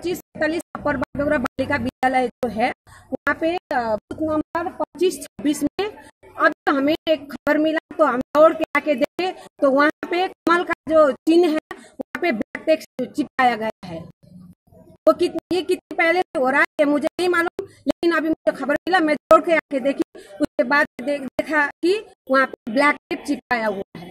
पच्चीस सैतालीस अपर बागडोरा बालिका विद्यालय जो है, वहाँ पे बूथ नंबर पच्चीस छब्बीस में अब हमें एक खबर मिला तो हम दौड़ के आके देखे तो वहाँ पे कमल का जो चिन्ह है, वहाँ पे ब्लैक टेक्स्ट चिपकाया गया है। वो कितनी ये कितनी पहले से हो रहा है मुझे नहीं मालूम, लेकिन अभी मुझे खबर मिला, मैं दौड़ के आके देखी, उसके बाद देखा कि वहाँ पे ब्लैक टेप चिपकाया हुआ है।